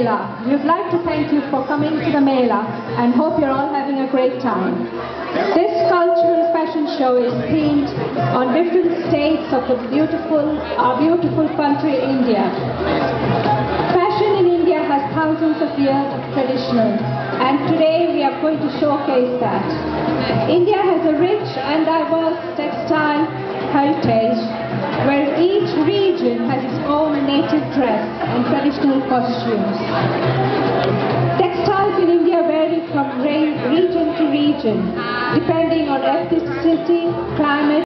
Mela. We would like to thank you for coming to the Mela and hope you're all having a great time. This cultural fashion show is themed on different states of the beautiful, our beautiful country India. Fashion in India has thousands of years of tradition and today we are going to showcase that. India has a rich and diverse textile heritage where each region has its own native dress and traditional costumes. Textiles in India vary from region to region depending on ethnicity, climate,